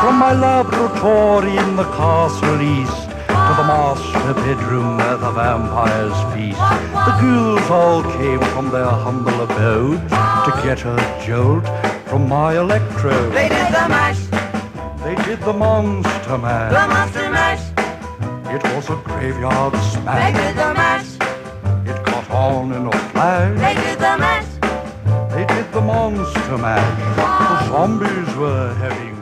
from my laboratory in the castle east to the master bedroom where the vampires feast. The ghouls all came from their humble abode to get a jolt from my electrode. They did the mash, They did the monster mash. the monster mash. It was a graveyard smash. They did the mash, It caught on in a flash. they did the mash. They did the monster mash. The zombies were having